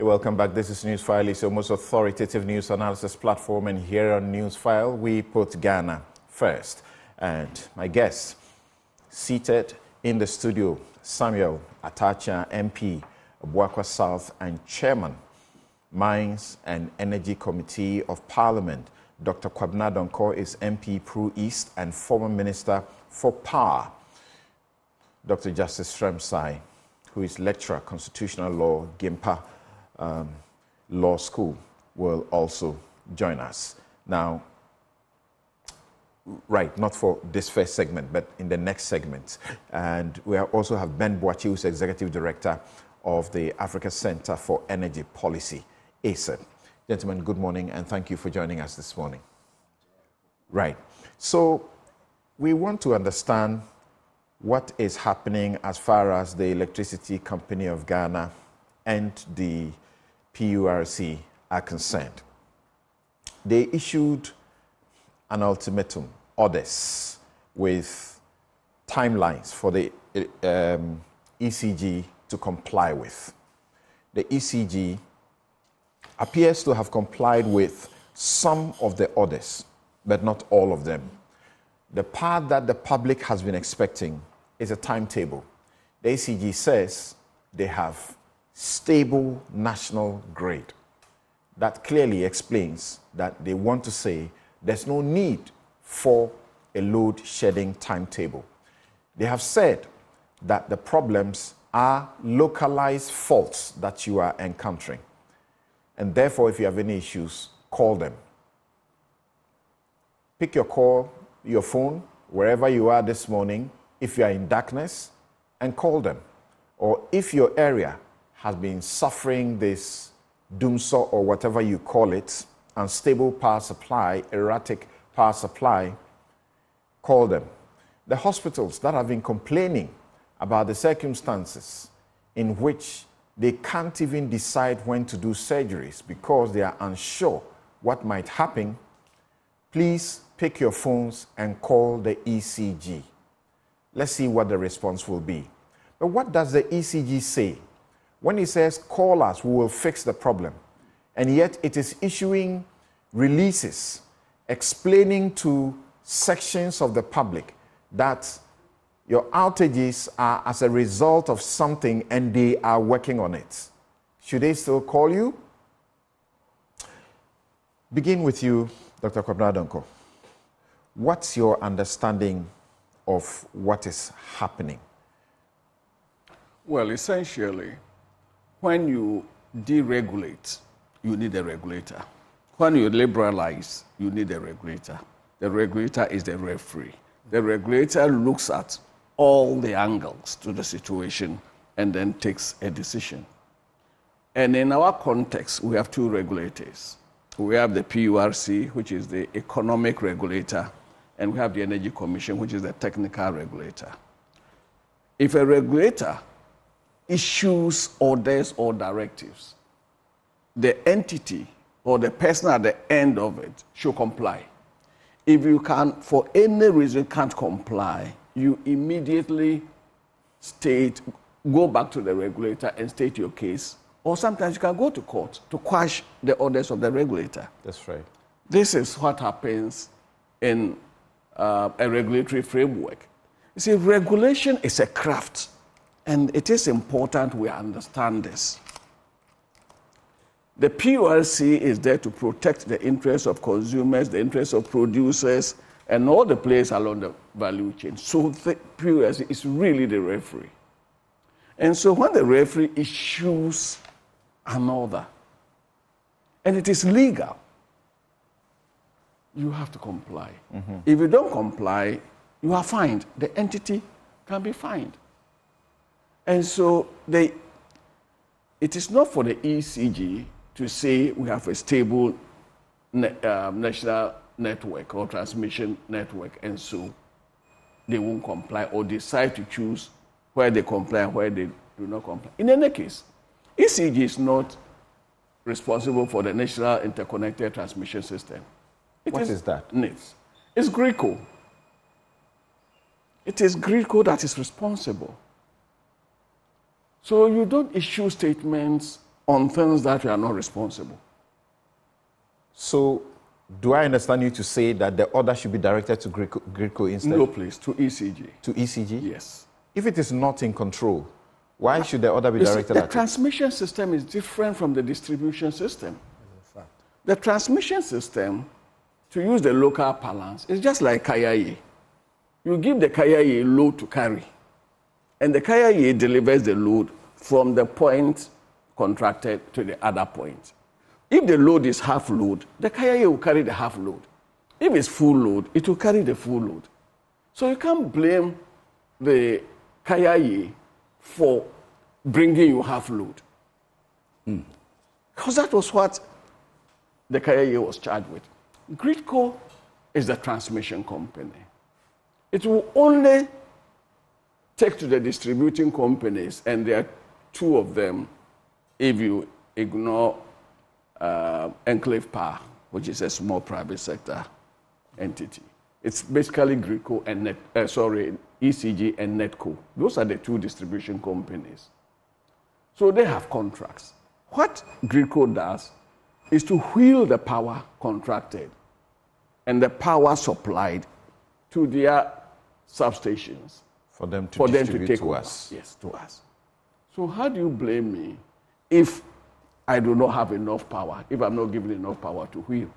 Welcome back. This is Newsfile. It's your most authoritative news analysis platform. And here on Newsfile, we put Ghana first. And my guest, seated in the studio, Samuel Atta Akyea, MP, Abuakwa South, and Chairman, Mines and Energy Committee of Parliament. Dr. Kwabena Donkor is MP Pru East and former Minister for Power. Dr. Justice Srem-Sai, who is lecturer, constitutional law, GIMPA um, Law School, will also join us. Now, right, not for this first segment, but in the next segment. And we also have Ben Boakye, who's Executive Director of the Africa Center for Energy Policy, ACEP. Gentlemen, good morning, and thank you for joining us this morning. Right. So, we want to understand what is happening as far as the Electricity Company of Ghana and the PURC are concerned. They issued an ultimatum, orders, with timelines for the um, ECG to comply with. The ECG appears to have complied with some of the orders, but not all of them. The part that the public has been expecting is a timetable. The ECG says they have stable national grid. That clearly explains that they want to say there's no need for a load shedding timetable. They have said that the problems are localized faults that you are encountering. And therefore, if you have any issues, call them. Pick your call, your phone, wherever you are this morning, if you are in darkness, and call them. Or if your area has been suffering this dumsor or whatever you call it, unstable power supply, erratic power supply, call them. The hospitals that have been complaining about the circumstances in which they can't even decide when to do surgeries because they are unsure what might happen, please pick your phones and call the ECG. Let's see what the response will be. But what does the ECG say? When he says, call us, we will fix the problem, and yet it is issuing releases explaining to sections of the public that your outages are as a result of something and they are working on it. Should they still call you? Begin with you, Dr. Kwabena What's your understanding of what is happening? Well, essentially, when you deregulate, you need a regulator. When you liberalize, you need a regulator. The regulator is the referee. The regulator looks at all the angles to the situation and then takes a decision. And in our context, we have two regulators. We have the PURC, which is the economic regulator, and we have the Energy Commission, which is the technical regulator. If a regulator issues orders or directives, the entity or the person at the end of it should comply. If you can, for any reason, can't comply, you immediately state, go back to the regulator and state your case. Or sometimes you can go to court to quash the orders of the regulator. That's right. This is what happens in uh, a regulatory framework. You see, regulation is a craft, and it is important we understand this. The PURC is there to protect the interests of consumers, the interests of producers, and all the players along the value chain. So the PURC is really the referee. And so when the referee issues an order, and it is legal, you have to comply. Mm-hmm. If you don't comply, you are fined. The entity can be fined. And so they, it is not for the ECG to say we have a stable ne- um, national network or transmission network, and so they won't comply or decide to choose where they comply and where they do not comply. In any case, ECG is not responsible for the national interconnected transmission system. It what is, is that? NITS. It's GRIDCO. It is GRIDCO that is responsible. So you don't issue statements on things that you are not responsible. So, do I understand you to say that the order should be directed to Gridco, Gridco instead? No, please, to ECG. To ECG? Yes. If it is not in control, why should the order be You see, directed the at it? transmission system is different from the distribution system. The transmission system, to use the local parlance, is just like Kayaye. You give the Kayaye load to carry, and the Kayaye delivers the load from the point contracted to the other point. If the load is half load, the Kayaye will carry the half load. If it's full load, it will carry the full load. So you can't blame the Kayaye for bringing you half load. Hmm. Because that was what the Kayaye was charged with. Gridco is the transmission company. It will only take to the distributing companies, and there are two of them if you ignore uh, Enclave Power, which is a small private sector entity. It's basically Gridco and Net, uh, sorry, ECG and NEDCo. Those are the two distribution companies. So they have contracts. What Gridco does is to wheel the power contracted and the power supplied to their substations For them to for them to take to over. us. Yes, to us. So how do you blame me if I do not have enough power, if I'm not given enough power to wheel?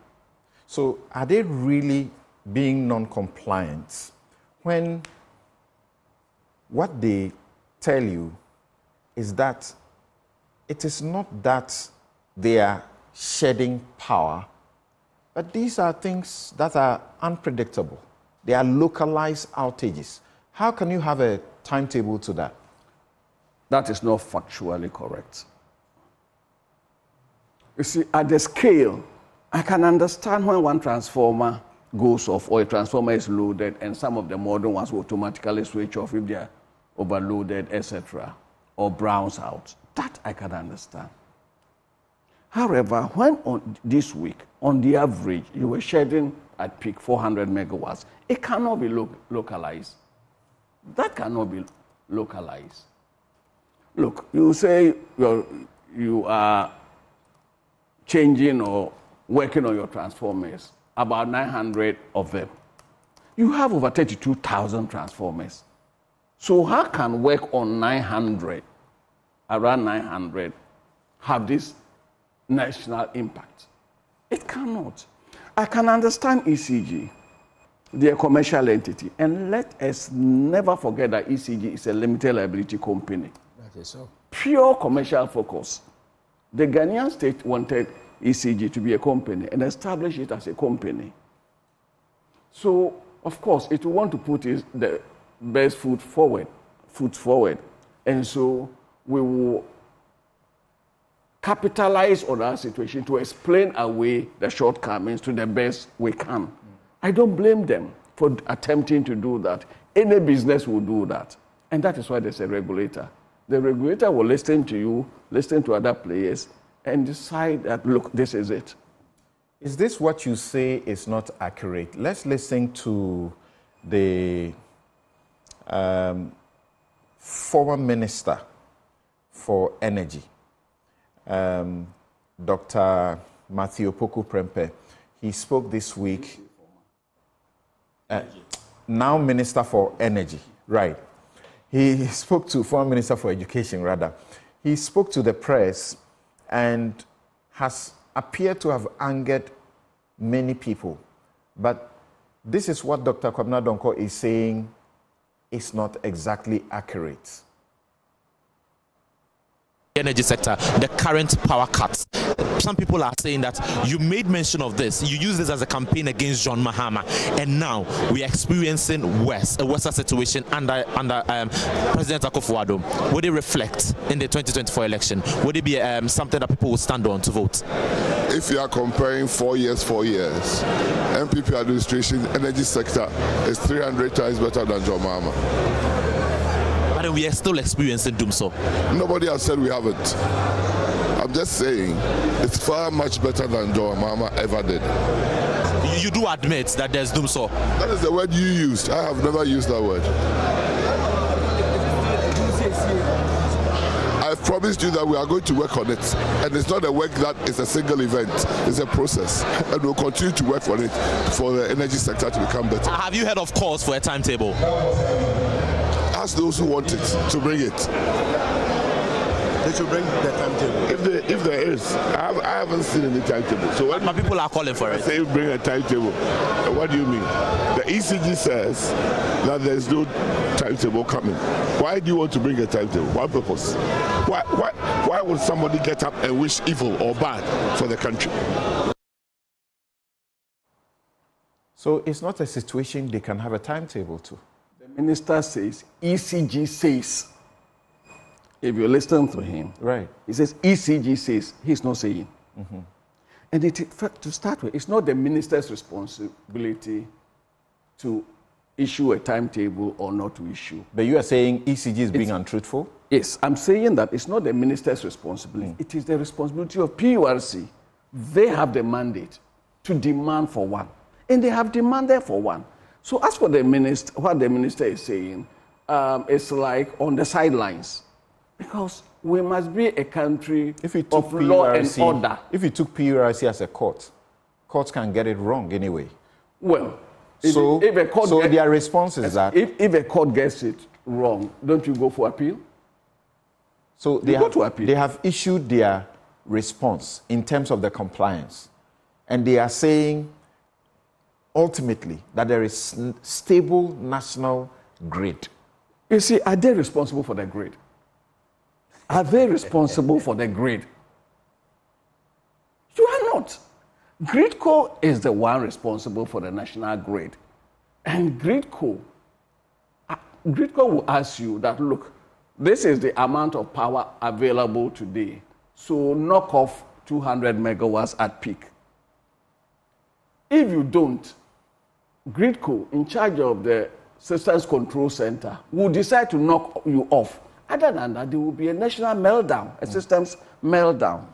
So, are they really being non compliant when what they tell you is that it is not that they are shedding power, but these are things that are unpredictable? They are localized outages. How can you have a timetable to that? That is not factually correct. You see, at the scale, I can understand when one transformer goes off or a transformer is loaded and some of the modern ones will automatically switch off if they are overloaded, etc., or browns out. That I can understand. However, when on this week, on the average, you were shedding at peak 400 megawatts, it cannot be lo- localized. That cannot be localized. Look, you say you're, you are changing or working on your transformers, about 900 of them. You have over 32,000 transformers. So, how can work on 900, around 900, have this national impact? It cannot. I can understand ECG. They're a commercial entity. And let us never forget that ECG is a limited liability company That is so. pure commercial focus. The Ghanaian state wanted ECG to be a company and establish it as a company. So, of course, it will want to put its, the best foot forward, foot forward. And so we will capitalize on our situation to explain away the shortcomings to the best we can. I don't blame them for attempting to do that. Any business will do that. And that is why there's a regulator. The regulator will listen to you, listen to other players, and decide that, look, this is it. Is this what you say is not accurate? Let's listen to the um, former minister for energy, um, Dr. Matthew Opoku Prempeh. He spoke this week. Uh, now Minister for Energy, right? He spoke to former Minister for Education, rather. He spoke to the press and has appeared to have angered many people. But this is what Dr. Kwabena Donkor is saying is not exactly accurate. Energy sector, the current power cuts. Some people are saying that you made mention of this. You use this as a campaign against John Mahama, and now we are experiencing worse, a worse situation under under um, President Akufo-Addo. Would it reflect in the 2024 election? Would it be um, something that people will stand on to vote? if you are comparing four years, four years, NPP administration energy sector is 300 times better than John Mahama. But then we are still experiencing dumsor. Nobody has said we haven't. I'm just saying it's far much better than John Mahama ever did. You, you do admit that there's dumsor. That is the word you used. I have never used that word. I I've promised you that we are going to work on it. And it's not a work that is a single event, it's a process. And we'll continue to work on it for the energy sector to become better. Have you heard of calls for a timetable? Ask those who want it to bring it. They should bring the timetable. If there, if there is, I, have, I haven't seen any timetable. So when My people are calling for it. say bring a timetable, what do you mean? The ECG says that there's no timetable coming. Why do you want to bring a timetable? What purpose? Why, why, why would somebody get up and wish evil or bad for the country? So it's not a situation they can have a timetable to. Minister says, ECG says. If you listen to him, Right. he says, ECG says. He's not saying. Mm-hmm. And it, to start with, it's not the minister's responsibility to issue a timetable or not to issue. But you are saying ECG is being untruthful? Yes, I'm saying that it's not the minister's responsibility. Mm. It is the responsibility of PURC. They have the mandate to demand for one, and they have demanded for one. So, as for the minister, what the minister is saying, um, it's like on the sidelines, because we must be a country If you took of law and order. if you took PURC as a court, courts can get it wrong anyway. Well, if, so if a court so get- their response is that if, if a court gets it wrong, don't you go for appeal? so they go have, to appeal. they have issued their response in terms of the compliance, and they are saying ultimately that there is stable national grid. You see, are they responsible for the grid? Are they responsible for the grid? You are not. Gridco is the one responsible for the national grid. And Gridco, uh, Gridco will ask you that, look, this is the amount of power available today. So knock off 200 megawatts at peak. If you don't, Gridco, in charge of the systems control center, will decide to knock you off. Other than that, there will be a national meltdown, a systems meltdown.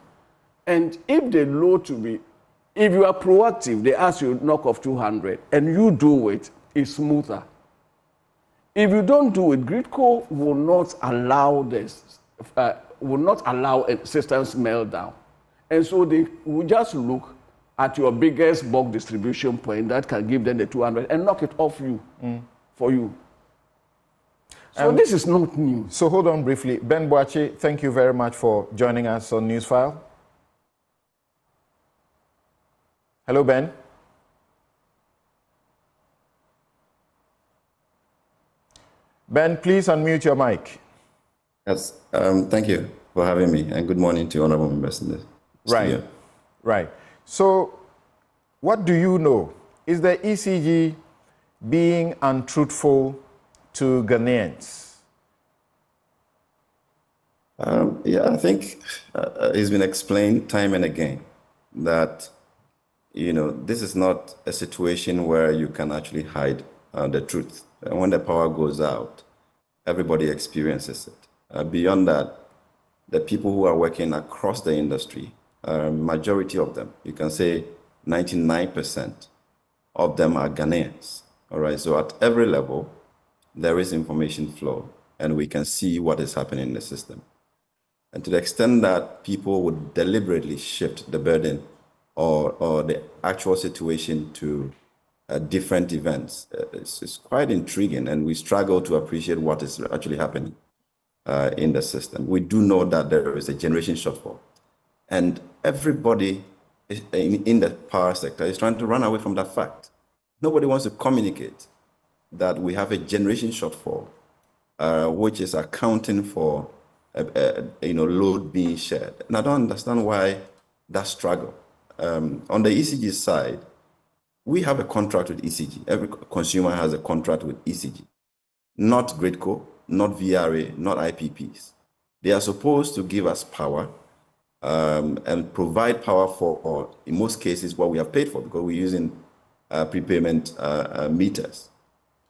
And if they load to be, if you are proactive, they ask you to knock off 200, and you do it, it's smoother. If you don't do it, Gridco will not allow this, uh, will not allow a systems meltdown. And so they will just look at your biggest bulk distribution point that can give them the 200 and knock it off you for you. So this is not new. So hold on briefly. Ben Boakye, thank you very much for joining us on Newsfile. Hello, Ben. Ben, please unmute your mic. Yes, um, thank you for having me, and good morning to honorable members in the Right. studio. Right. So, what do you know? Is the ECG being untruthful to Ghanaians? Um, yeah, I think uh, it's been explained time and again that you know this is not a situation where you can actually hide uh, the truth. And when the power goes out, everybody experiences it. Uh, beyond that, the people who are working across the industry, uh, majority of them, you can say 99% of them are Ghanaians. All right, so at every level, there is information flow, and we can see what is happening in the system. And to the extent that people would deliberately shift the burden or, or the actual situation to uh, different events, uh, it's, it's quite intriguing, and we struggle to appreciate what is actually happening uh, in the system. We do know that there is a generation shortfall, and everybody in, in the power sector is trying to run away from that fact. Nobody wants to communicate that we have a generation shortfall, uh, which is accounting for uh, uh, you know load being shared. And I don't understand why that struggle. Um, on the ECG side, we have a contract with ECG. Every consumer has a contract with ECG, not Gridco, not VRA, not IPPs. They are supposed to give us power um, and provide power for, or in most cases, what we have paid for because we're using uh, prepayment uh, uh, meters.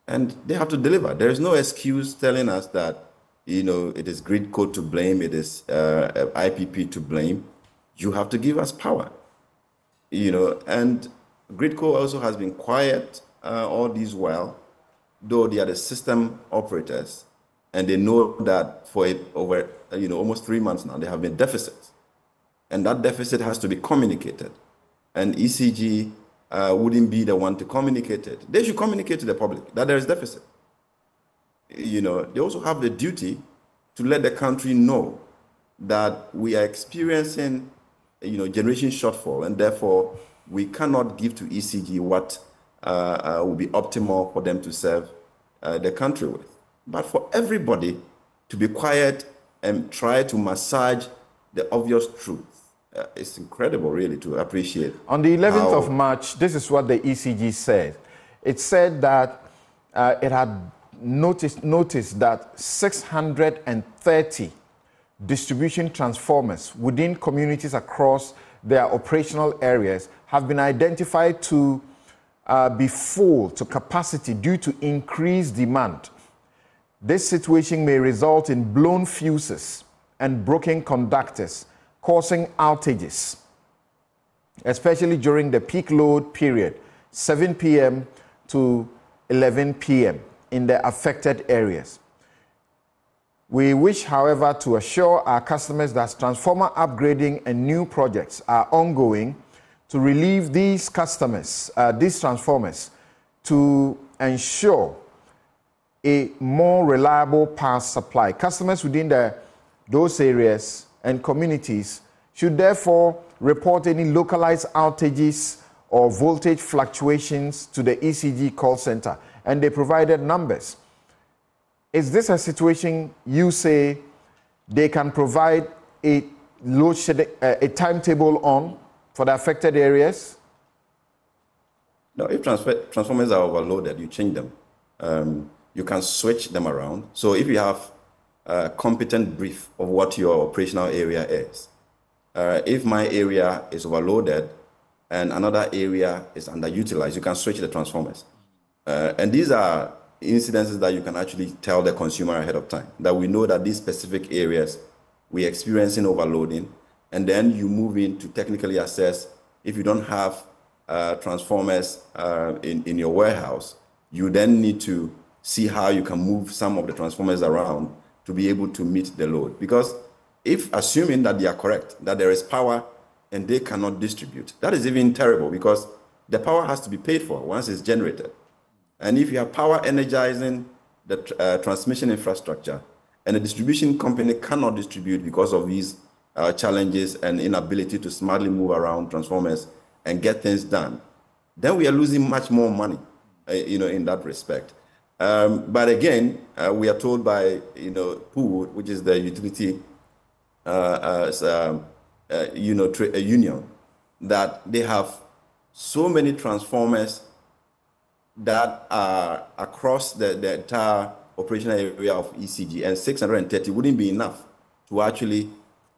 And they have to deliver. There is no excuse telling us that, you know, it is Gridco to blame, it is uh, IPP to blame. You have to give us power, you know. And Gridco also has been quiet uh, all this while, though they are the system operators, and they know that for over you know, almost three months now, they have been deficits. And that deficit has to be communicated. And ECG uh, wouldn't be the one to communicate it. They should communicate to the public that there is deficit. You know, they also have the duty to let the country know that we are experiencing, you know, generation shortfall, and therefore we cannot give to ECG what uh, uh, be optimal for them to serve uh, the country with. But for everybody to be quiet and try to massage the obvious truth it's incredible, really, to appreciate. On the 11th how... of March, this is what the ECG said. It said that uh, it had noticed, noticed that 630 distribution transformers within communities across their operational areas have been identified to uh, be full to capacity due to increased demand. This situation may result in blown fuses and broken conductors causing outages, especially during the peak load period, 7 p.m. to 11 p.m. in the affected areas. We wish, however, to assure our customers that transformer upgrading and new projects are ongoing to relieve these customers, uh, these transformers, to ensure a more reliable power supply. Customers within the, those areas and communities should therefore report any localized outages or voltage fluctuations to the ECG call center, and they provided numbers. Is this a situation you say they can provide a load shedding, uh, a timetable on for the affected areas? No, if transformers are overloaded, you change them. Um, you can switch them around. So if you have competent brief of what your operational area is. Uh, if my area is overloaded and another area is underutilized, you can switch the transformers. Uh, and these are incidences that you can actually tell the consumer ahead of time that we know that these specific areas we're experiencing overloading, and then you move in to technically assess if you don't have uh, transformers uh, in, in your warehouse, you then need to see how you can move some of the transformers around to be able to meet the load. Because if assuming that they are correct, that there is power and they cannot distribute, that is even terrible because the power has to be paid for once it's generated. And if you have power energizing the uh, transmission infrastructure and the distribution company cannot distribute because of these uh, challenges and inability to smartly move around transformers and get things done, then we are losing much more money, uh, you know, in that respect. Um, but again, uh, we are told by you know PUWU, which is the utility uh, as, um, uh, you know union, that they have so many transformers that are across the, the entire operational area of ECG, and 630 wouldn't be enough to actually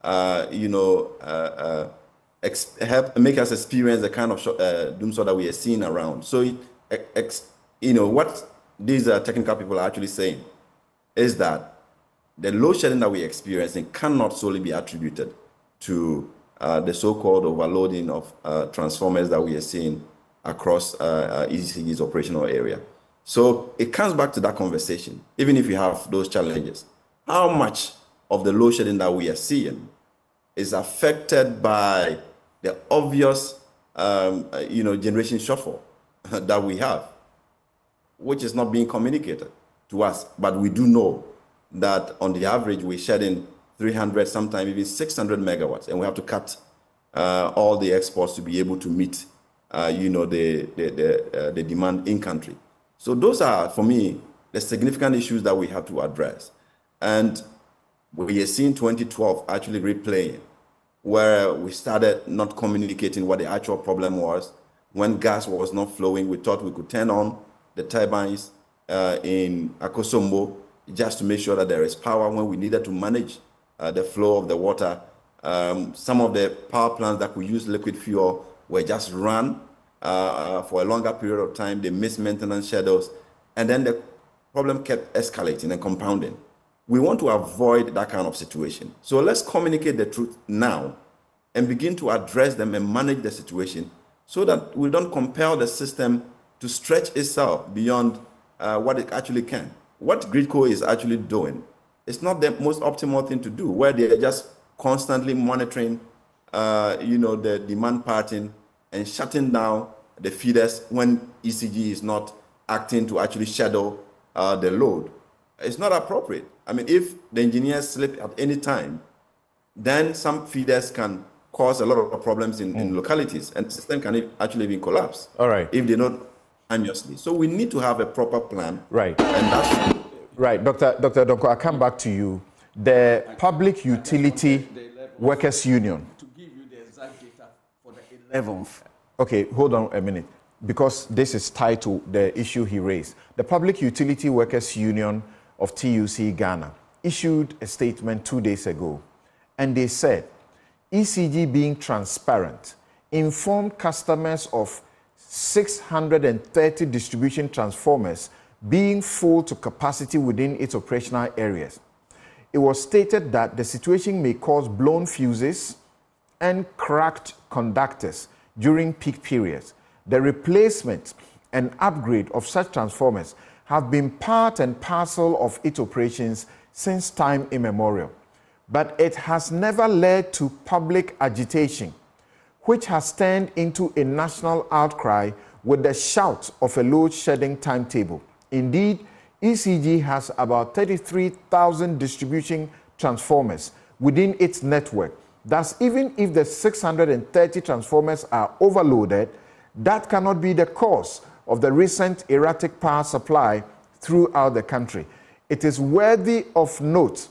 uh, you know uh, uh, help make us experience the kind of doom that we are seeing around. So, it, ex- you know what these uh, technical people are actually saying is that the load shedding that we're experiencing cannot solely be attributed to uh, the so-called overloading of uh, transformers that we are seeing across uh, uh ECG's operational area. So it comes back to that conversation, even if you have those challenges. How much of the load shedding that we are seeing is affected by the obvious, um, uh, you know, generation shuffle that we have? Which is not being communicated to us. But we do know that on the average, we're shedding 300, sometimes even 600 megawatts, and we have to cut uh, all the exports to be able to meet, uh, you know, the the the, uh, the, demand in country. So those are, for me, the significant issues that we have to address. And we are seeing 2012 actually replaying, where we started not communicating what the actual problem was. When gas was not flowing, we thought we could turn on the turbines uh, in Akosombo just to make sure that there is power when we needed to manage uh, the flow of the water. Um, some of the power plants that could use liquid fuel were just run uh, uh, for a longer period of time. They missed maintenance schedules. And then the problem kept escalating and compounding. We want to avoid that kind of situation. So let's communicate the truth now and begin to address them and manage the situation so that we don't compel the system to stretch itself beyond uh, what it actually can. What Gridco is actually doing it's not the most optimal thing to do, where they're just constantly monitoring, uh, you know, the demand pattern and shutting down the feeders when ECG is not acting to actually shadow uh, the load. It's not appropriate. I mean, if the engineers slip at any time, then some feeders can cause a lot of problems in, mm. in localities, and the system can actually even collapse. All right. If they not annually. So we need to have a proper plan. Right. And that's right, Dr. Dr. Donkor, I'll come back to you. The Public Utility Workers Union. To give you the exact data for the 11th. Okay, hold on a minute, because this is tied to the issue he raised. The Public Utility Workers Union of TUC Ghana issued a statement two days ago, and they said ECG being transparent informed customers of 630 distribution transformers being full to capacity within its operational areas. It was stated that the situation may cause blown fuses and cracked conductors during peak periods. The replacement and upgrade of such transformers have been part and parcel of its operations since time immemorial. But it has never led to public agitation which has turned into a national outcry with the shout of a load shedding timetable. Indeed, ECG has about 33,000 distribution transformers within its network. Thus, even if the 630 transformers are overloaded, that cannot be the cause of the recent erratic power supply throughout the country. It is worthy of note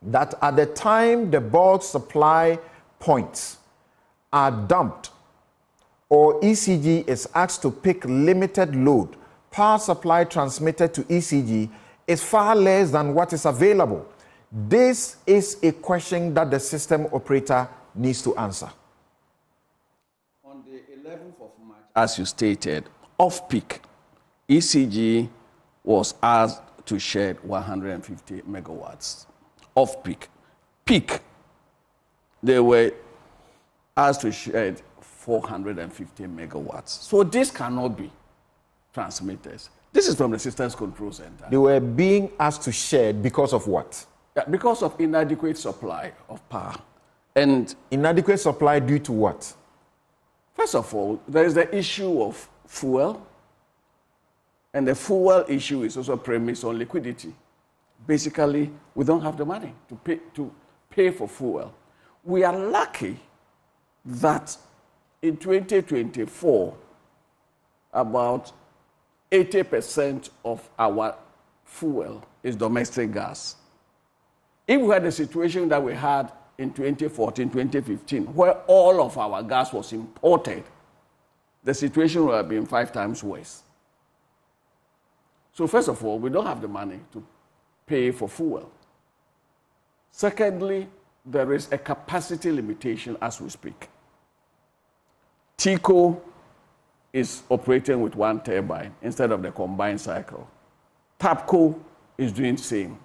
that at the time the bulk supply points are dumped or ECG is asked to pick limited load, power supply transmitted to ECG is far less than what is available. This is a question that the system operator needs to answer. On the 11th of March, as you stated, off peak, ECG was asked to shed 150 megawatts. Off peak. Peak, they were has to shed 450 megawatts. So this cannot be transmitters. This is from the Systems Control Center. They were being asked to shed because of what? Yeah, because of inadequate supply of power. And inadequate supply due to what? First of all, there is the issue of fuel. And the fuel issue is also premised on liquidity. Basically, we don't have the money to pay, to pay for fuel. We are lucky that in 2024, about 80% of our fuel is domestic gas. If we had the situation that we had in 2014, 2015, where all of our gas was imported, the situation would have been five times worse. So, first of all, we don't have the money to pay for fuel. Secondly, there is a capacity limitation as we speak. TICO is operating with one turbine instead of the combined cycle. TAPCO is doing the same.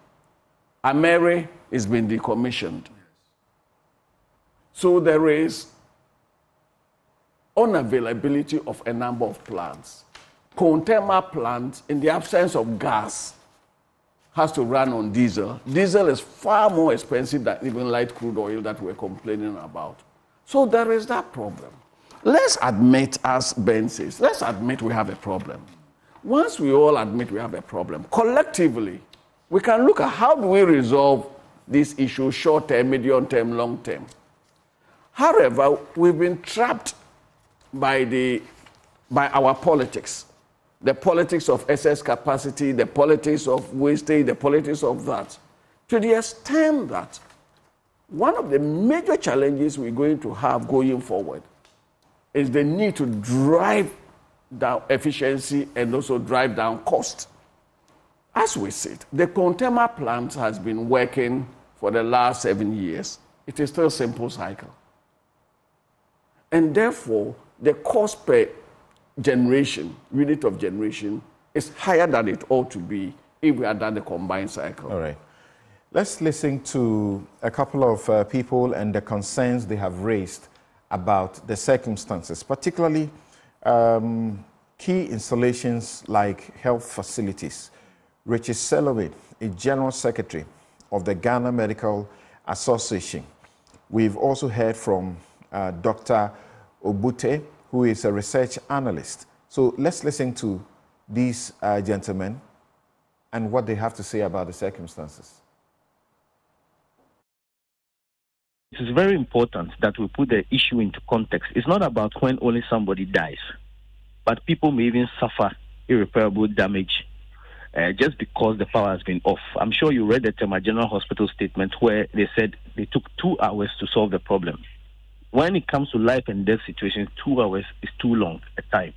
Ameri is being decommissioned. So there is unavailability of a number of plants. Contema plant, in the absence of gas, has to run on diesel. Diesel is far more expensive than even light crude oil that we're complaining about. So there is that problem. Let's admit, as Ben says, let's admit we have a problem. Once we all admit we have a problem, collectively, we can look at how do we resolve this issue short term, medium term, long term. However, we've been trapped by, the, by our politics. The politics of excess capacity, the politics of wastage, the politics of that. To the extent that one of the major challenges we're going to have going forward is the need to drive down efficiency and also drive down cost. As we said, the Contema plant has been working for the last seven years. It is still a simple cycle. And therefore, the cost per generation, unit of generation, is higher than it ought to be if we had done the combined cycle. All right. Let's listen to a couple of uh, people and the concerns they have raised about the circumstances, particularly um, key installations like health facilities. Richard Selowit, a general secretary of the Ghana Medical Association. We've also heard from uh, Dr. Obute, who is a research analyst. So let's listen to these uh, gentlemen and what they have to say about the circumstances. It is very important that we put the issue into context. It's not about when only somebody dies, but people may even suffer irreparable damage uh, just because the power has been off. I'm sure you read the Tema General Hospital statement where they said they took two hours to solve the problem. When it comes to life and death situations, two hours is too long a time.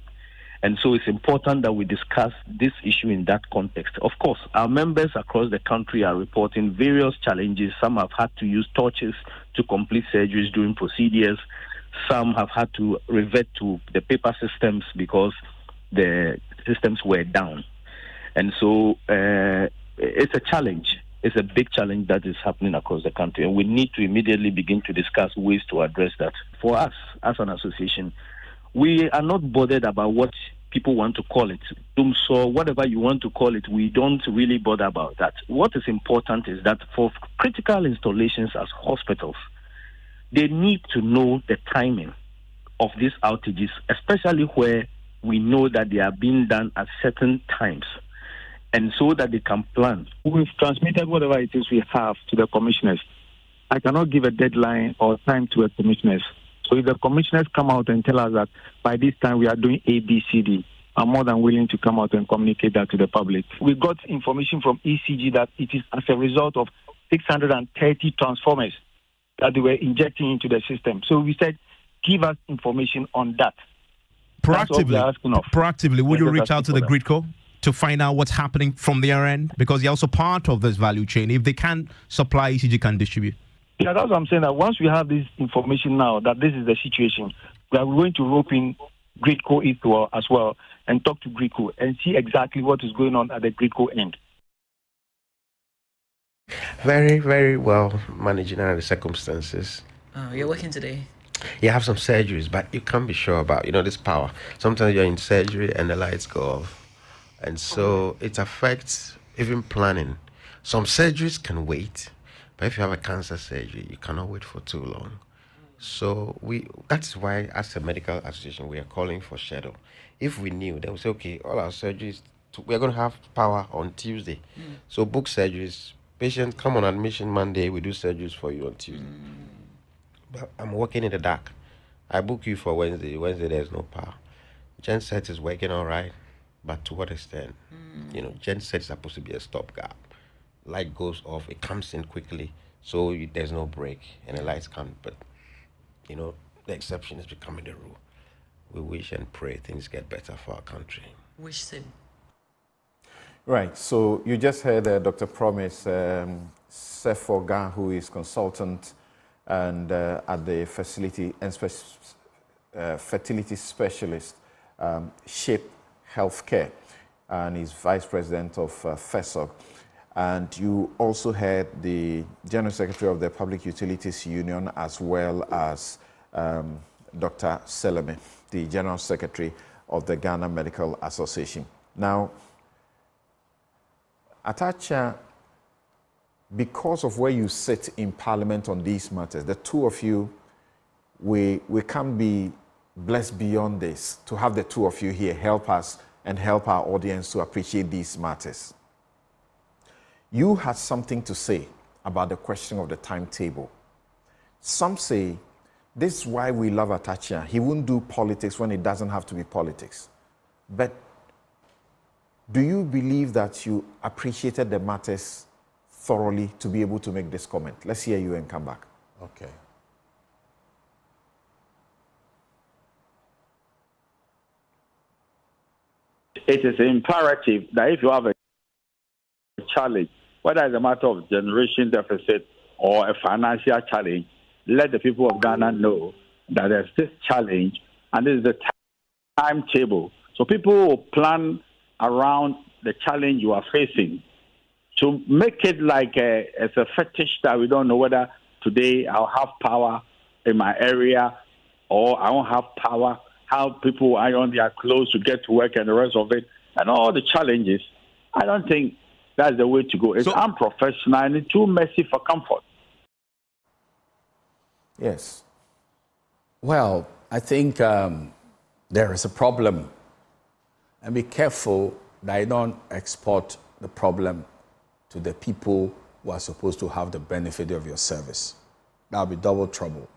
And so it's important that we discuss this issue in that context. Of course, our members across the country are reporting various challenges. Some have had to use torches to complete surgeries during procedures. Some have had to revert to the paper systems because the systems were down. And so uh, it's a challenge. It's a big challenge that is happening across the country. And we need to immediately begin to discuss ways to address that. For us, as an association, we are not bothered about what people want to call it. Um, so whatever you want to call it, we don't really bother about that. What is important is that for critical installations as hospitals, they need to know the timing of these outages, especially where we know that they are being done at certain times and so that they can plan. We've transmitted whatever it is we have to the commissioners. I cannot give a deadline or time to the commissioners. So if the commissioners come out and tell us that by this time we are doing A, B, C, D, I'm more than willing to come out and communicate that to the public. We got information from ECG that it is as a result of 630 transformers that they were injecting into the system. So we said, give us information on that. Proactively, proactively, would you reach out to the grid GRIDCO to find out what's happening from their end? Because they're also part of this value chain. If they can't supply, ECG can distribute. Yeah, that's what I'm saying. That once we have this information now that this is the situation, we are going to rope in GRIDCO as well and talk to GRIDCO and see exactly what is going on at the GRIDCO end. Very, very well managing under the circumstances. Oh, you're working today? You have some surgeries, but you can't be sure about, you know, this power. Sometimes you're in surgery and the lights go off. And so it affects even planning. Some surgeries can wait, but if you have a cancer surgery, you cannot wait for too long. So we that's why as a medical association we are calling for shadow. If we knew, then we say, okay, all our surgeries we are going to have power on Tuesday. Mm. So book surgeries. Patient come on admission Monday, we do surgeries for you on Tuesday. Mm. But I'm working in the dark. I book you for Wednesday. Wednesday there's no power. Genset is working all right, but to what extent? Mm. You know, Genset is supposed to be a stopgap. Light goes off, it comes in quickly, so you, there's no break, and the lights come. But you know, the exception is becoming the rule. We wish and pray things get better for our country. Wish same. Right. So you just heard uh, Dr. Promise um, Sefoga, who is consultant and uh, at the facility and spe- uh, fertility specialist, um, Shape Healthcare, and he's vice president of uh, FESOG. And you also had the General Secretary of the Public Utilities Union as well as um, Dr. Seleme, the General Secretary of the Ghana Medical Association. Now, Atta Akyea, because of where you sit in Parliament on these matters, the two of you, we, we can't be blessed beyond this to have the two of you here help us and help our audience to appreciate these matters. You had something to say about the question of the timetable. Some say this is why we love Atta Akyea. He won't do politics when it doesn't have to be politics. But do you believe that you appreciated the matters thoroughly to be able to make this comment? Let's hear you and come back. Okay. It is imperative that if you have a challenge, whether it's a matter of generation deficit or a financial challenge, let the people of Ghana know that there's this challenge and this is the timetable. So people will plan around the challenge you are facing. To make it like a, as a fetish that we don't know whether today I'll have power in my area or I won't have power, how people iron their clothes to get to work and the rest of it, and all the challenges. I don't think That's the way to go. It's so, unprofessional and too messy for comfort. Yes. Well, I think um, there is a problem. And be careful that you don't export the problem to the people who are supposed to have the benefit of your service. That'll be double trouble.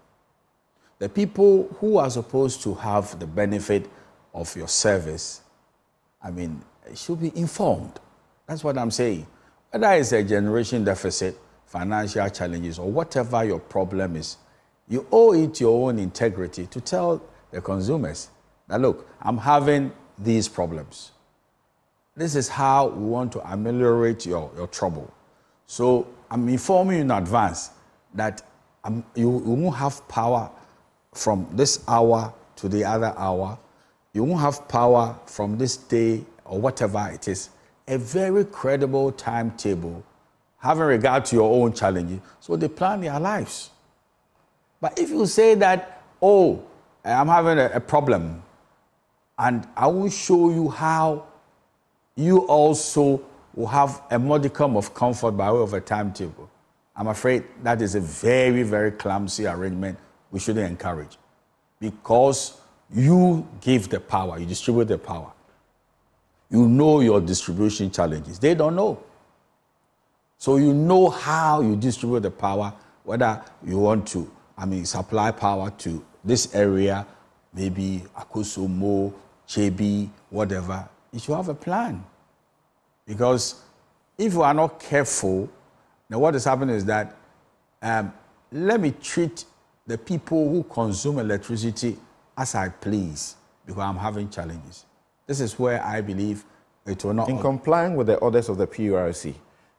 The people who are supposed to have the benefit of your service, I mean, should be informed. That's what I'm saying. Whether it's a generation deficit, financial challenges, or whatever your problem is, you owe it your own integrity to tell the consumers that, look, I'm having these problems. This is how we want to ameliorate your, your trouble. So I'm informing you in advance that I'm, you, you won't have power from this hour to the other hour. You won't have power from this day or whatever it is. A very credible timetable, having regard to your own challenges, so they plan their lives. But if you say that, oh, I'm having a, a problem, and I will show you how you also will have a modicum of comfort by way of a timetable. I'm afraid that is a very, very clumsy arrangement we shouldn't encourage because you give the power, you distribute the power. You know your distribution challenges. They don't know. So you know how you distribute the power, whether you want to, I mean, supply power to this area, maybe Akosombo, Kyebi, whatever. You should have a plan. Because if you are not careful, now what is happening is that um, let me treat the people who consume electricity as I please because I'm having challenges. This is where I believe it will not. In complying with the orders of the PURC,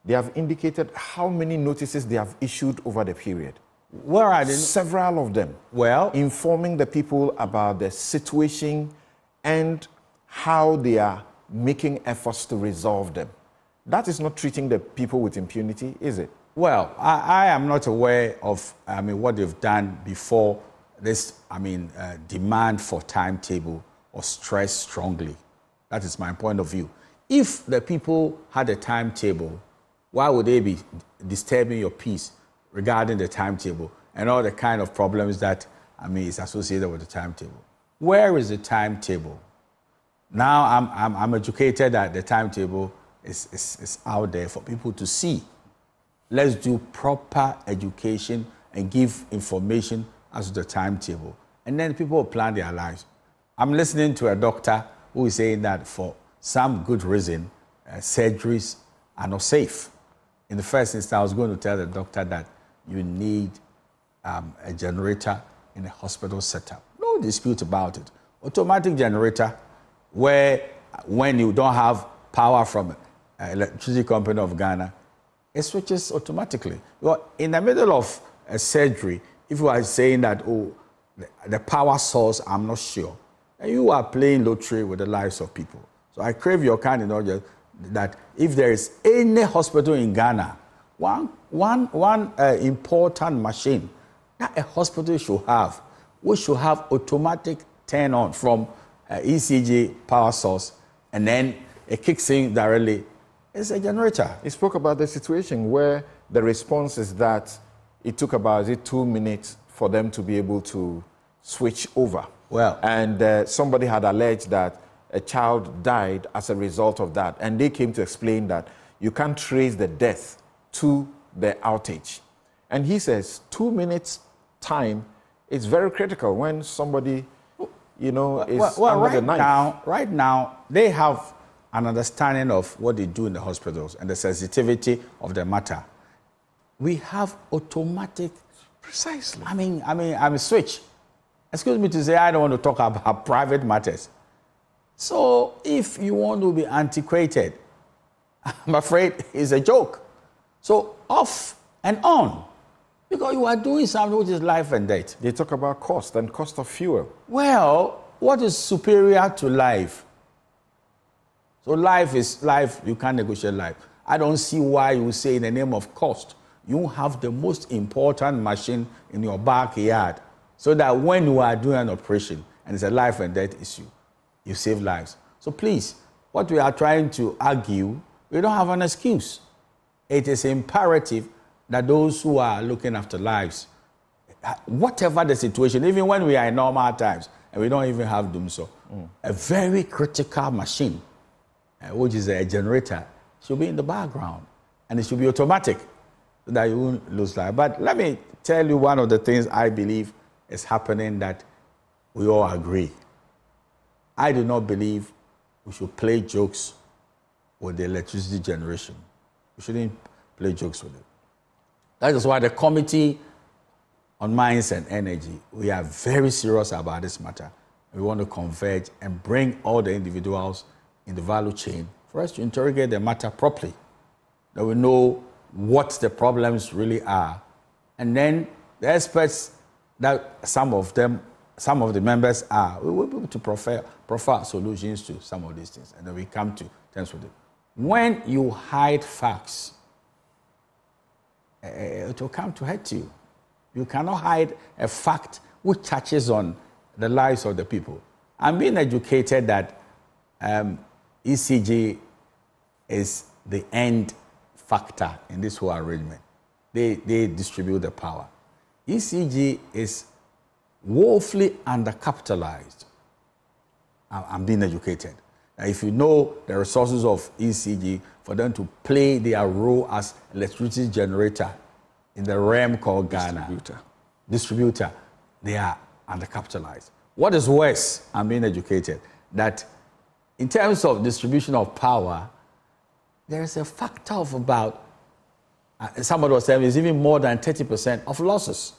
they have indicated how many notices they have issued over the period. Where are they? Several of them. Well, informing the people about the situation and how they are making efforts to resolve them. That is not treating the people with impunity, is it? Well, I, I am not aware of I mean what they've done before this. I mean uh, demand for timetable or stress strongly. That is my point of view. If the people had a timetable, why would they be disturbing your peace regarding the timetable and all the kind of problems that I mean is associated with the timetable? Where is the timetable? Now I'm, I'm, I'm educated that the timetable is, is, is out there for people to see. Let's do proper education and give information as to the timetable. And then people will plan their lives. I'm listening to a doctor who is saying that for some good reason, uh, surgeries are not safe. In the first instance, I was going to tell the doctor that you need um, a generator in a hospital setup. No dispute about it. Automatic generator where when you don't have power from electricity company of Ghana, it switches automatically. Well, in the middle of a surgery, if you are saying that, oh, the power source, I'm not sure, and you are playing lottery with the lives of people. So I crave your kind knowledge that if there is any hospital in Ghana, one, one, one uh, important machine that a hospital should have, we should have automatic turn on from uh, ECG power source, and then it kicks in directly. It's a generator. He spoke about the situation where the response is that it took about it two minutes for them to be able to switch over. Well, and uh, somebody had alleged that a child died as a result of that, and they came to explain that you can't trace the death to the outage. And he says two minutes time is very critical when somebody you know, is well, well, right Now, right now, they have an understanding of what they do in the hospitals and the sensitivity of the matter. We have automatic. Precisely. I mean, I mean, I'm a switch. Excuse me to say, I don't want to talk about private matters. So, if you want to be antiquated, I'm afraid it's a joke. So, off and on. Because you are doing something which is life and death. They talk about cost and cost of fuel. Well, what is superior to life? So life is life, you can't negotiate life. I don't see why you say in the name of cost, you have the most important machine in your backyard so that when you are doing an operation and it's a life and death issue, you save lives. So please, what we are trying to argue we don't have an excuse. It is imperative that those who are looking after lives, whatever the situation, even when we are in normal times, and we don't even have dumsor, mm. a very critical machine, uh, which is a generator, should be in the background. And it should be automatic so that you won't lose life. But let me tell you one of the things I believe is happening that we all agree. I do not believe we should play jokes with the electricity generation. We shouldn't play jokes with it. That is why the Committee on Mines and Energy, we are very serious about this matter. We want to converge and bring all the individuals in the value chain for us to interrogate the matter properly. That we know what the problems really are. And then the experts that some of them, some of the members are, we will be able to prefer, solutions to some of these things. And then we come to terms with it. When you hide facts, uh, it will come to hurt you. You cannot hide a fact which touches on the lives of the people. I'm being educated that um, ECG is the end factor in this whole arrangement. They, they distribute the power. ECG is woefully undercapitalized. I'm being educated. Now, if you know the resources of ECG, for them to play their role as electricity generator in the realm called Ghana, distributor, distributor they are undercapitalized. What is worse, I'm being educated, that in terms of distribution of power, there is a factor of about, somebody was saying, it's even more than 30% of losses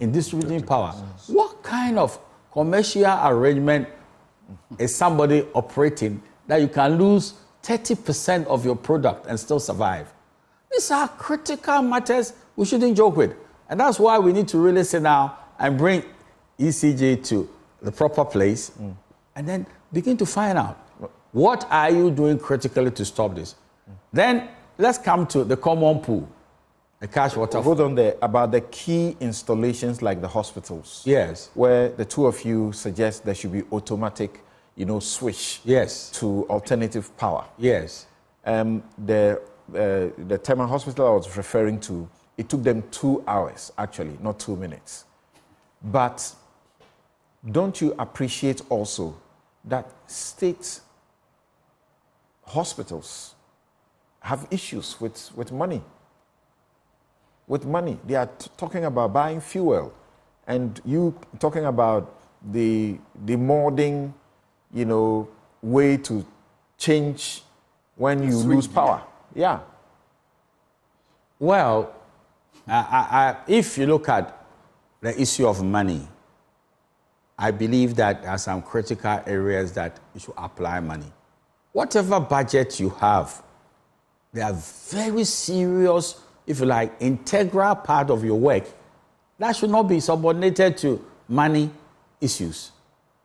in distributing power. What kind of commercial arrangement is somebody operating that you can lose 30% of your product and still survive? These are critical matters we shouldn't joke with. And that's why we need to really sit down and bring ECG to the proper place mm. and then begin to find out what are you doing critically to stop this? Mm. Then let's come to the common pool. the cash water. Hold on there about the key installations like the hospitals. Yes. Where the two of you suggest there should be automatic, you know, switch. Yes. To alternative power. Yes. Um, the uh, the Tema hospital I was referring to, it took them two hours actually, not two minutes. But don't you appreciate also that state hospitals have issues with, with money? with money. They are talking about buying fuel, and you talking about the the molding, you know, way to change when you lose power. Yeah. Well, I, I, if you look at the issue of money, I believe that there are some critical areas that you should apply money. Whatever budget you have, there are very serious if you like, integral part of your work, that should not be subordinated to money issues.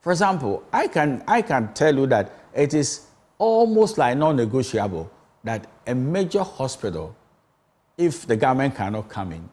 For example, I can, I can tell you that it is almost like non negotiable that a major hospital, if the government cannot come in,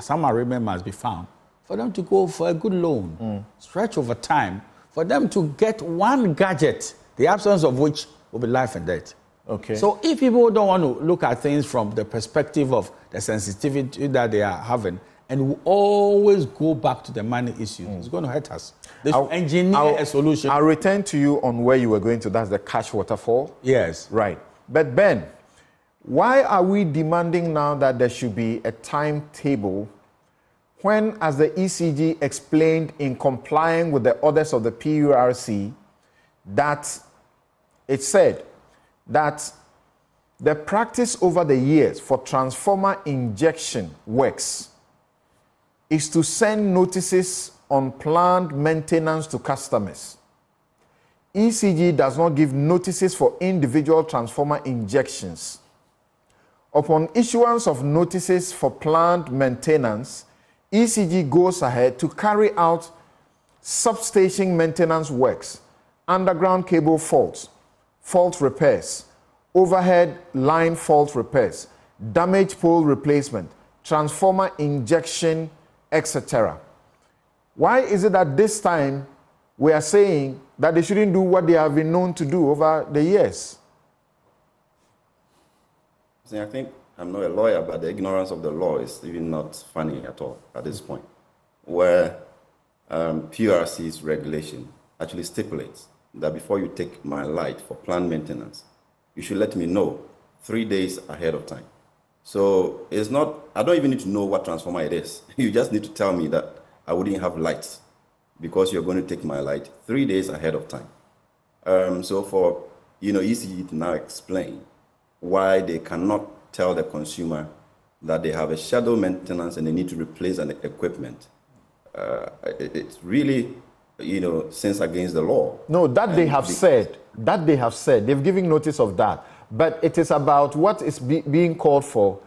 some arrangement must be found for them to go for a good loan, mm. stretch over time, for them to get one gadget, the absence of which will be life and death. Okay. So if people don't want to look at things from the perspective of the sensitivity that they are having, and we always go back to the money issue, mm. it's going to hurt us. They should engineer I'll, a solution. I'll return to you on where you were going to. That's the cash waterfall. Yes. Right. But Ben, why are we demanding now that there should be a timetable when, as the ECG explained in complying with the orders of the PURC, that it said that the practice over the years for transformer injection works is to send notices on planned maintenance to customers. ECG does not give notices for individual transformer injections. Upon issuance of notices for planned maintenance, ECG goes ahead to carry out substation maintenance works, underground cable faults, fault repairs, overhead line fault repairs, damaged pole replacement, transformer injection, etc. Why is it that this time we are saying that they shouldn't do what they have been known to do over the years? See, I think I'm not a lawyer, but the ignorance of the law is even not funny at all at this point, where um, PURC's regulation actually stipulates that before you take my light for planned maintenance, you should let me know three days ahead of time. So it's not, I don't even need to know what transformer it is. You just need to tell me that I wouldn't have lights because you're going to take my light three days ahead of time. Um, so for, you know, ECG to now explain why they cannot tell the consumer that they have a shadow maintenance and they need to replace an equipment. Uh, it, it's really, you know, since against the law. No, that they have the, said. That they have said. They've given notice of that. But it is about what is be, being called for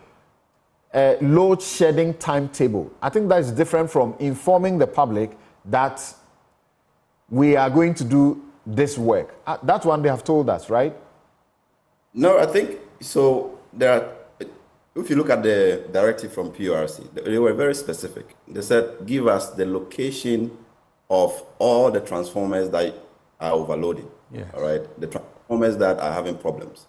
a load shedding timetable. I think that is different from informing the public that we are going to do this work. Uh, that's one they have told us, right? No, I think so. There are, if you look at the directive from PRC, they were very specific. They said, give us the location of all the transformers that are overloading. Yes. All right, the transformers that are having problems,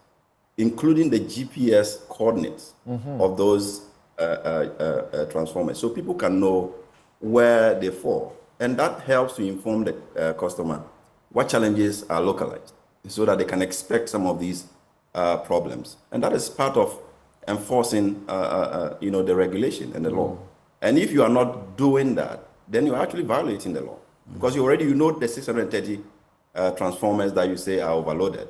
including the GPS coordinates mm-hmm. of those uh, uh, uh, uh, transformers, so people can know where they fall, and that helps to inform the uh, customer what challenges are localized, so that they can expect some of these uh, problems, and that is part of enforcing, you know, the regulation and the law. Mm. And if you are not doing that, then you're actually violating the law. Because you already you know the 630 uh, transformers that you say are overloaded.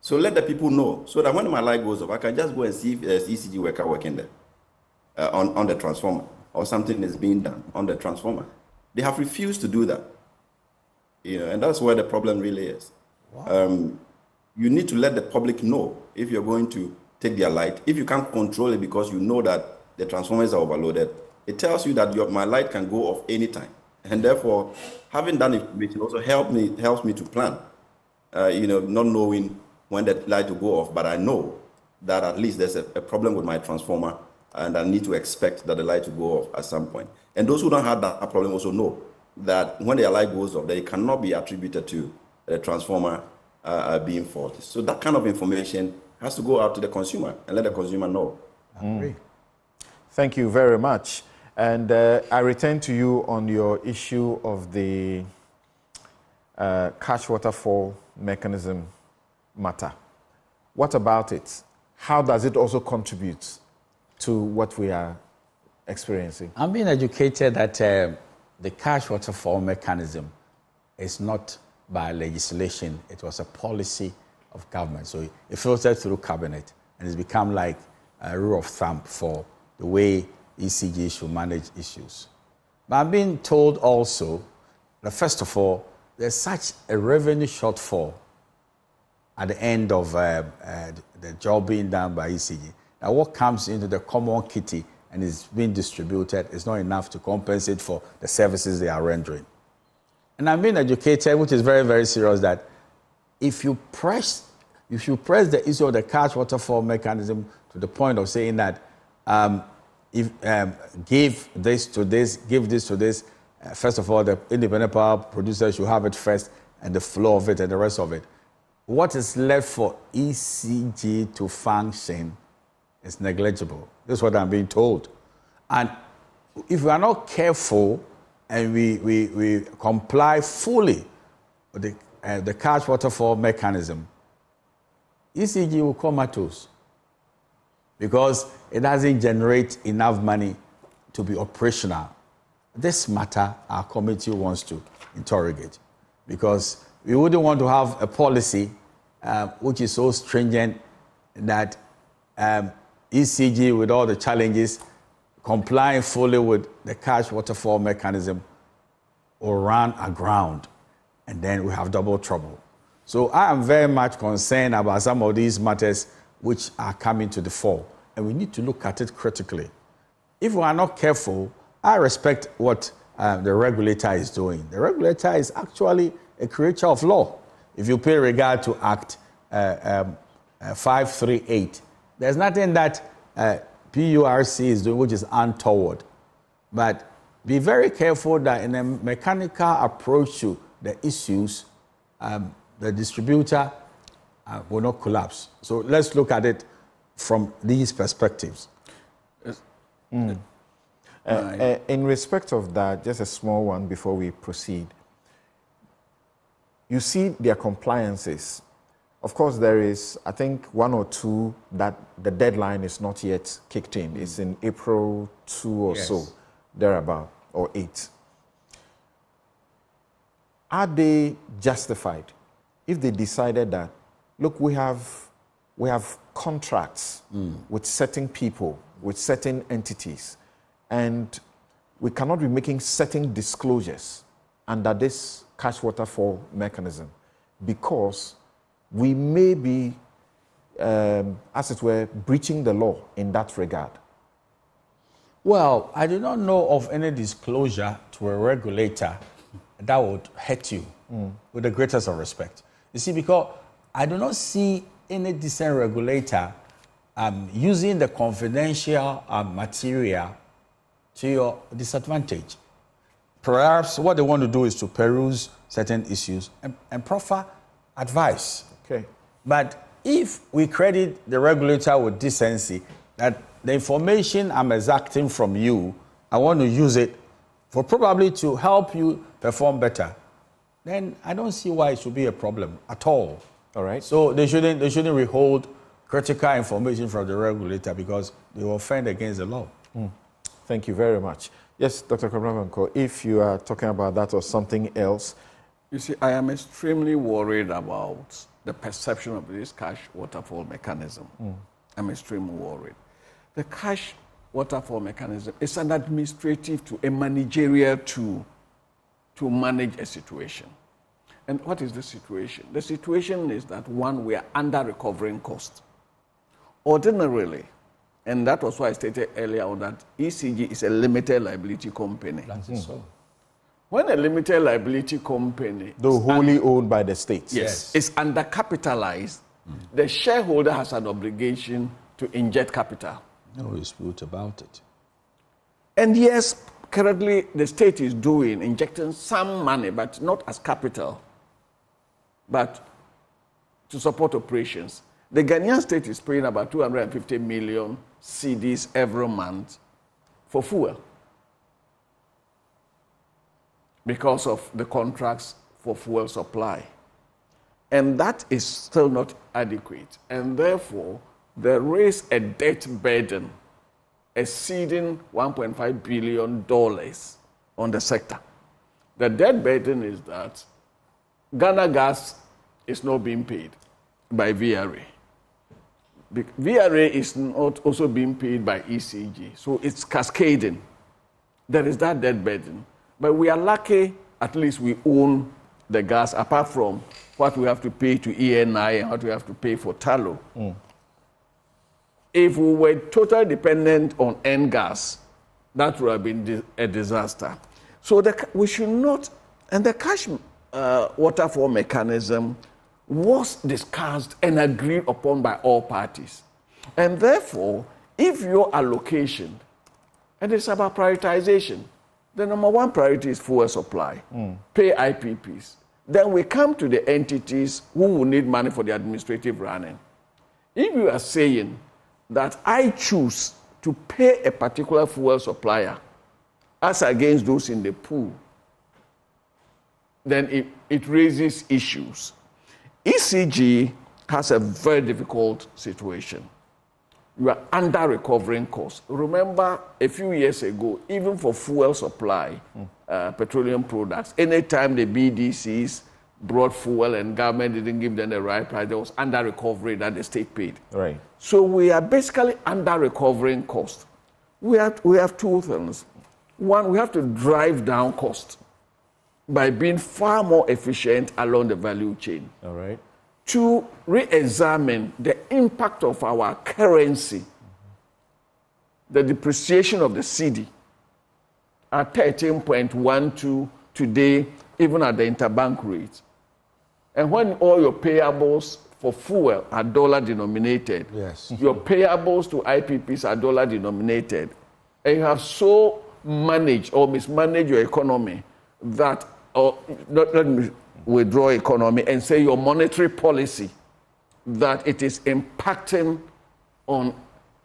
So let the people know so that when my light goes off, I can just go and see if there's ECG worker working there uh, on, on the transformer or something is being done on the transformer. They have refused to do that. You know, and that's where the problem really is. Wow. Um, you need to let the public know if you're going to take their light. If you can't control it because you know that the transformers are overloaded, it tells you that your, my light can go off anytime. And therefore, having that information also help me, helps me to plan. Uh, you know, not knowing when the light will go off, but I know that at least there's a, a, problem with my transformer and I need to expect that the light will go off at some point. And those who don't have that problem also know that when their light goes off, they cannot be attributed to the transformer uh, being faulty. So that kind of information has to go out to the consumer and let the consumer know. Mm. Thank you very much. And uh, I return to you on your issue of the uh, cash waterfall mechanism matter. What about it? How does it also contribute to what we are experiencing? I'm being educated that uh, the cash waterfall mechanism is not by legislation, it was a policy of government. So it filtered through cabinet and it's become like a rule of thumb for the way ECG should manage issues. But I'm being told also that, first of all, there's such a revenue shortfall at the end of uh, uh, the job being done by ECG. Now, what comes into the common kitty and is being distributed is not enough to compensate for the services they are rendering. And I'm being educated, which is very, very serious, that if you press, if you press the issue of the cash waterfall mechanism to the point of saying that um, if, um, give this to this, give this to this, uh, first of all, the independent power producers should have it first, and the flow of it and the rest of it. What is left for ECG to function is negligible. This is what I'm being told. And if we are not careful, and we, we, we comply fully with the, uh, the cash waterfall mechanism, ECG will comatose because it doesn't generate enough money to be operational. This matter our committee wants to interrogate because we wouldn't want to have a policy uh, which is so stringent that um, ECG, with all the challenges, complying fully with the cash waterfall mechanism or run aground, and then we have double trouble. So I am very much concerned about some of these matters which are coming to the fore, and we need to look at it critically. If we are not careful, I respect what uh, the regulator is doing. The regulator is actually a creature of law. If you pay regard to Act uh, um, uh, 538, there's nothing that uh, PURC is doing which is untoward. But be very careful that in a mechanical approach to the issues, um, the distributor uh, will not collapse. So let's look at it from these perspectives. Mm. Uh, uh, in respect of that, just a small one before we proceed. You see their compliances. Of course, there is, I think, one or two that the deadline is not yet kicked in. Mm. It's in April 2 or yes. so, thereabout, or 8. Are they justified if they decided that, look, we have, we have contracts mm. with certain people, with certain entities, and we cannot be making certain disclosures under this cash waterfall mechanism because we may be, um, as it were, breaching the law in that regard. Well, I do not know of any disclosure to a regulator that would hurt you mm. with the greatest of respect. You see, because I do not see any decent regulator um, using the confidential um, material to your disadvantage. Perhaps what they want to do is to peruse certain issues and, and proffer advice. Okay. But if we credit the regulator with decency, that the information I'm exacting from you, I want to use it for probably to help you perform better, then I don't see why it should be a problem at all. All right. So they shouldn't they shouldn't withhold critical information from the regulator because they will offend against the law. Mm. Thank you very much. Yes, Dr. Kwabena Donkor, if you are talking about that or something else. You see, I am extremely worried about the perception of this cash waterfall mechanism. Mm. I'm extremely worried. The cash waterfall mechanism is an administrative tool, a managerial tool to manage a situation. And what is the situation? The situation is that one, we are under recovering costs. Ordinarily, and that was why I stated earlier on that ECG is a limited liability company. That's so. When a limited liability company, though wholly owned by the state, yes, yes. is undercapitalized, mm. the shareholder has an obligation to inject capital. No dispute about it. And yes, currently the state is doing, injecting some money, but not as capital, but to support operations. The Ghanaian state is paying about 250 million cedis every month for fuel because of the contracts for fuel supply. And that is still not adequate. And therefore, there is a debt burden exceeding $1.5 billion on the sector. The debt burden is that Ghana Gas is not being paid by VRA. VRA is not also being paid by ECG, so it's cascading. There is that debt burden. But we are lucky, at least we own the gas, apart from what we have to pay to ENI and what we have to pay for Tullow. Mm. If we were totally dependent on N-Gas, that would have been a disaster. So the, we should not, and the cash uh, waterfall mechanism was discussed and agreed upon by all parties. And therefore, if your allocation, and it's about prioritization, the number one priority is fuel supply, mm. pay IPPs. Then we come to the entities who will need money for the administrative running. If you are saying that I choose to pay a particular fuel supplier as against those in the pool, then it, it raises issues. ECG has a very difficult situation. You are under recovering costs. Remember, a few years ago, even for fuel supply, mm. uh, petroleum products, anytime the BDCs brought fuel and government didn't give them the right price, there was under recovery that the state paid. Right. So we are basically under recovering costs. We have, we have two things. One, we have to drive down cost by being far more efficient along the value chain. All right. Two, re-examine the impact of our currency, the depreciation of the cedi at 13.12 today, even at the interbank rate. And when all your payables for fuel are dollar denominated, yes. your payables to IPPs are dollar denominated, and you have so managed or mismanaged your economy that, or not, let me withdraw economy and say your monetary policy that it is impacting on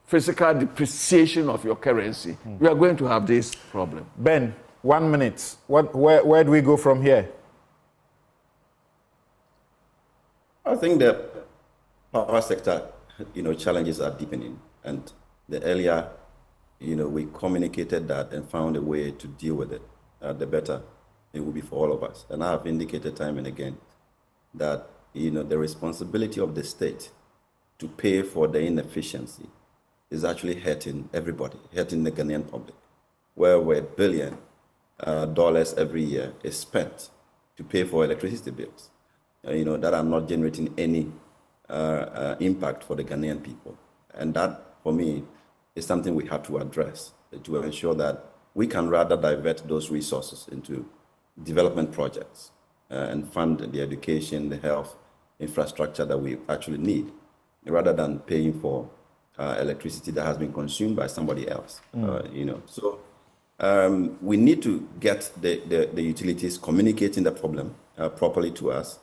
physical depreciation of your currency, mm. we are going to have this problem. Ben, one minute. What, where, where do we go from here? I think the power sector, you know, challenges are deepening. And the earlier, you know, we communicated that and found a way to deal with it, uh, the better it will be for all of us. And I have indicated time and again that, you know, the responsibility of the state to pay for the inefficiency is actually hurting everybody, hurting the Ghanaian public, where a billion uh, dollars every year is spent to pay for electricity bills, uh, you know, that are not generating any uh, uh, impact for the Ghanaian people. And that, for me, is something we have to address to ensure that we can rather divert those resources into development projects uh, and fund the education, the health infrastructure that we actually need, rather than paying for uh, electricity that has been consumed by somebody else. Mm. Uh, you know, so um, we need to get the, the, the utilities communicating the problem uh, properly to us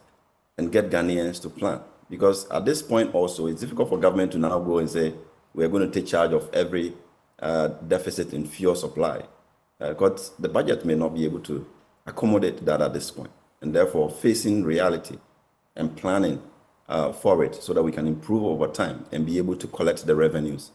and get Ghanaians to plan. Because at this point, also, it's difficult for government to now go and say, we're going to take charge of every uh, deficit in fuel supply. because the budget may not be able to accommodate that at this. And therefore, facing reality and planning uh, for it so that we can improve over time and be able to collect the revenues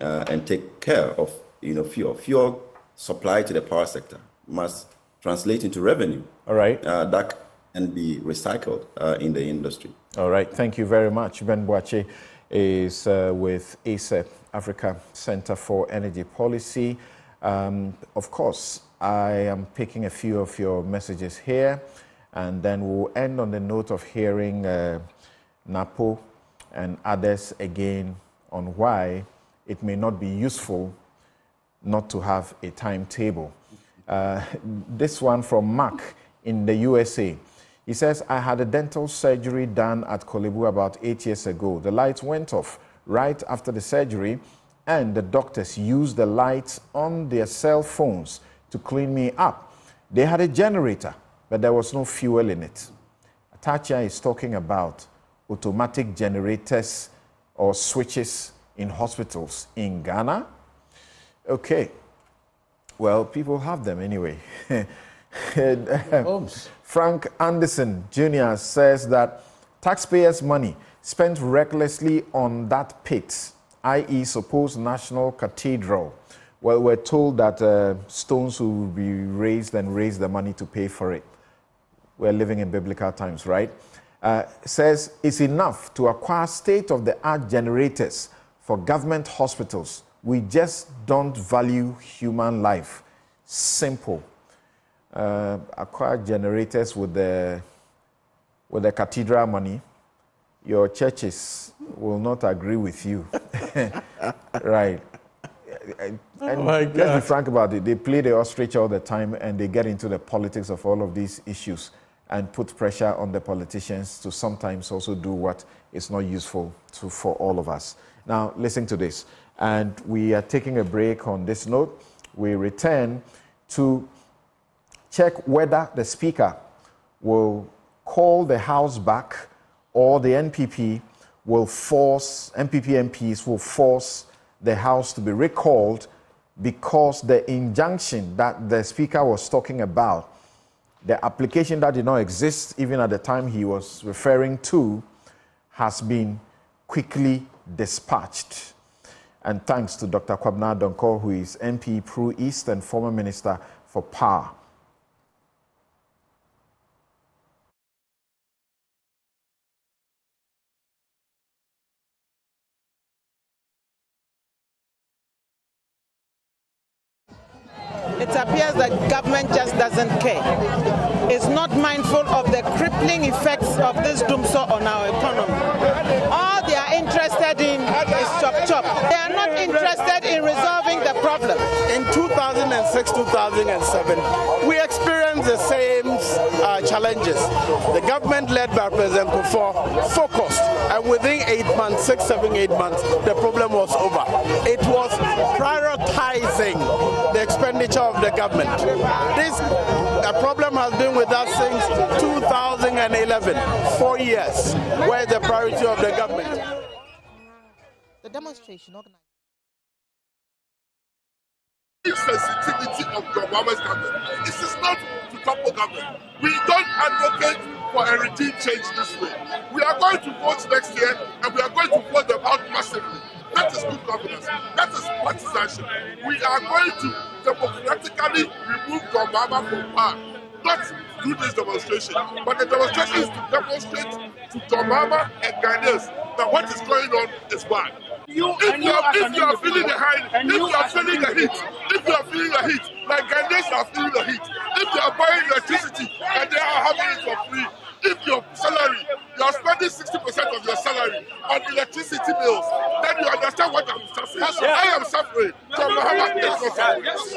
uh, and take care of you know fuel. Fuel supply to the power sector must translate into revenue. All right. Uh, that can be recycled uh, in the industry. All right. Thank you very much. Ben Boakye is uh, with ACEP, Africa Center for Energy Policy. Um, of course, I am picking a few of your messages here, and then we'll end on the note of hearing uh, NAPO and others again on why it may not be useful not to have a timetable. Uh, this one from Mark in the USA. He says, I had a dental surgery done at Korle Bu about eight years ago. The lights went off right after the surgery, and the doctors used the lights on their cell phones to clean me up. They had a generator, but there was no fuel in it. Atta Akyea is talking about automatic generators or switches in hospitals in Ghana. Okay. Well, people have them anyway. Frank Anderson Jr. says that taxpayers' money spent recklessly on that pit, i.e., supposed national cathedral, well, we're told that uh, stones will be raised and raise the money to pay for it. We're living in biblical times, right? Uh, says it's enough to acquire state of the art generators for government hospitals. We just don't value human life. Simple. Uh, acquire generators with the, with the cathedral money. Your churches will not agree with you. right Oh and oh let's be frank about it. They play the ostrich all the time and they get into the politics of all of these issues and put pressure on the politicians to sometimes also do what is not useful to, for all of us. Now, listen to this. And we are taking a break on this note. We return to check whether the Speaker will call the House back or the NPP will force, NPP MPs will force the House to be recalled because the injunction that the Speaker was talking about, the application that did not exist even at the time he was referring to, has been quickly dispatched. And thanks to Dr. Kwabena Donkor, who is MP Pru East and former Minister for Power. It appears that government just doesn't care. It's not mindful of the crippling effects of this dumsor on our economy. All they are interested in is chop chop. They are not interested 2006 2007, we experienced the same uh, challenges. The government led by President Kufuor focused, and within eight months, six, seven, eight months, the problem was over. It was prioritizing the expenditure of the government. This problem has been with us since 2011, four years. Where is the priority of the government? The demonstration organized sensitivity of Obama's government. This is not to topple government. We don't advocate for a regime change this way. We are going to vote next year and we are going to vote them out massively. That is good governance. That is partisanship. We are going to democratically remove Obama from power. Not do this demonstration, but the demonstration is to demonstrate to Obama and Ghanaians that what is going on is bad. You, if you, are, if you are feeling the high, if you are feeling the heat, if you are feeling the heat, like Ghanaians are feeling the heat, if you are buying electricity and they are having it for free, if your salary, you are spending 60% of your salary on electricity bills, then you understand what I'm suffering. I am suffering. So Muhammad is not suffering.